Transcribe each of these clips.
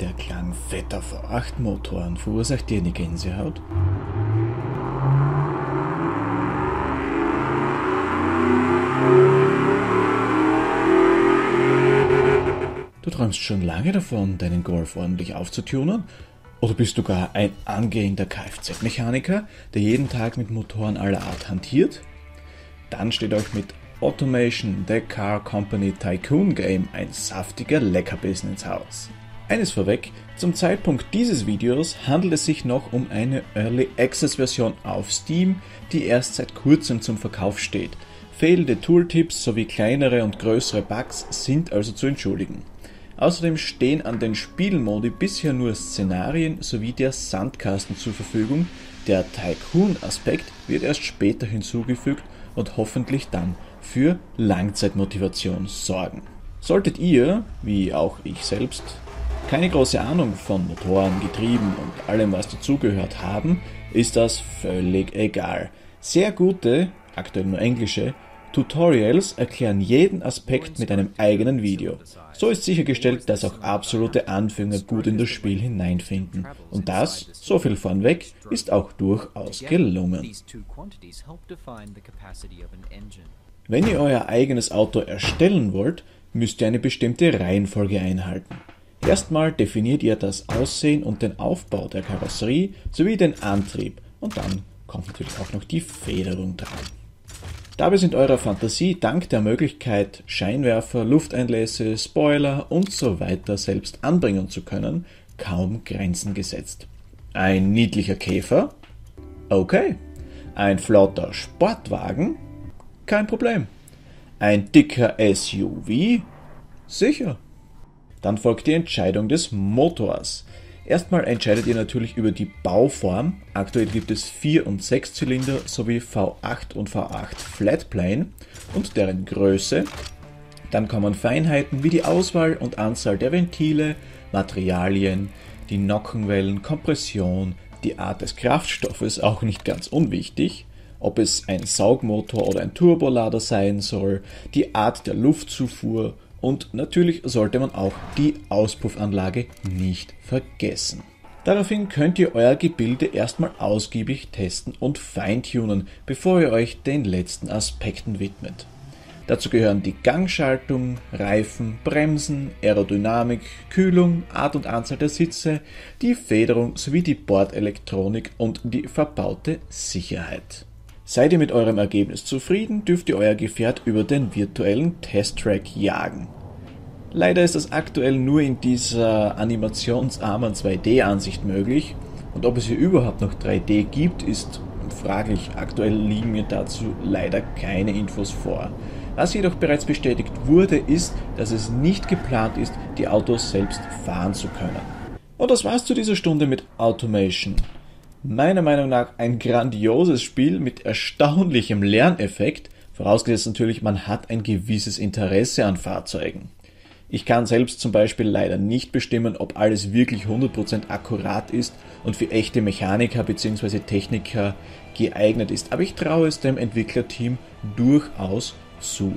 Der Klang fetter V8-Motoren verursacht dir eine Gänsehaut? Du träumst schon lange davon, deinen Golf ordentlich aufzutunen? Oder bist du gar ein angehender Kfz-Mechaniker, der jeden Tag mit Motoren aller Art hantiert? Dann steht euch mit Automation The Car Company Tycoon Game ein saftiger Leckerbissen ins Haus. Eines vorweg, zum Zeitpunkt dieses Videos handelt es sich noch um eine Early Access Version auf Steam, die erst seit kurzem zum Verkauf steht. Fehlende Tooltips sowie kleinere und größere Bugs sind also zu entschuldigen. Außerdem stehen an den Spielmodi bisher nur Szenarien sowie der Sandkasten zur Verfügung. Der Tycoon-Aspekt wird erst später hinzugefügt und hoffentlich dann für Langzeitmotivation sorgen. Solltet ihr, wie auch ich selbst, keine große Ahnung von Motoren, Getrieben und allem was dazugehört haben, ist das völlig egal. Sehr gute, aktuell nur englische, Tutorials erklären jeden Aspekt mit einem eigenen Video. So ist sichergestellt, dass auch absolute Anfänger gut in das Spiel hineinfinden. Und das, so viel vornweg, ist auch durchaus gelungen. Wenn ihr euer eigenes Auto erstellen wollt, müsst ihr eine bestimmte Reihenfolge einhalten. Erstmal definiert ihr das Aussehen und den Aufbau der Karosserie sowie den Antrieb und dann kommt natürlich auch noch die Federung dran. Dabei sind eurer Fantasie dank der Möglichkeit, Scheinwerfer, Lufteinlässe, Spoiler und so weiter selbst anbringen zu können, kaum Grenzen gesetzt. Ein niedlicher Käfer? Okay. Ein flotter Sportwagen? Kein Problem. Ein dicker SUV? Sicher. Dann folgt die Entscheidung des Motors. Erstmal entscheidet ihr natürlich über die Bauform. Aktuell gibt es 4 und 6 Zylinder sowie V8 und V8 Flatplane und deren Größe. Dann kommen Feinheiten wie die Auswahl und Anzahl der Ventile, Materialien, die Nockenwellen, Kompression, die Art des Kraftstoffes, auch nicht ganz unwichtig, ob es ein Saugmotor oder ein Turbolader sein soll, die Art der Luftzufuhr und natürlich sollte man auch die Auspuffanlage nicht vergessen. Daraufhin könnt ihr euer Gebilde erstmal ausgiebig testen und feintunen, bevor ihr euch den letzten Aspekten widmet. Dazu gehören die Gangschaltung, Reifen, Bremsen, Aerodynamik, Kühlung, Art und Anzahl der Sitze, die Federung sowie die Bordelektronik und die verbaute Sicherheit. Seid ihr mit eurem Ergebnis zufrieden, dürft ihr euer Gefährt über den virtuellen Testtrack jagen. Leider ist das aktuell nur in dieser animationsarmen 2D-Ansicht möglich und ob es hier überhaupt noch 3D gibt, ist fraglich. Aktuell liegen mir dazu leider keine Infos vor. Was jedoch bereits bestätigt wurde, ist, dass es nicht geplant ist, die Autos selbst fahren zu können. Und das war's zu dieser Stunde mit Automation meiner Meinung nach ein grandioses Spiel mit erstaunlichem Lerneffekt, vorausgesetzt natürlich, man hat ein gewisses Interesse an Fahrzeugen. Ich kann selbst zum Beispiel leider nicht bestimmen, ob alles wirklich 100% akkurat ist und für echte Mechaniker bzw. Techniker geeignet ist, aber ich traue es dem Entwicklerteam durchaus zu.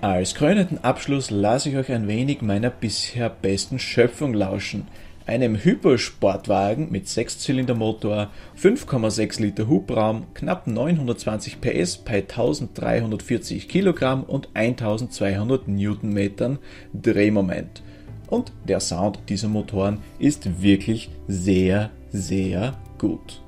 Als krönenden Abschluss lasse ich euch ein wenig meiner bisher besten Schöpfung lauschen, einem Hypersportwagen mit 6-Zylinder-Motor, 5,6 Liter Hubraum, knapp 920 PS bei 1340 Kilogramm und 1200 Newtonmetern Drehmoment. Und der Sound dieser Motoren ist wirklich sehr, sehr gut.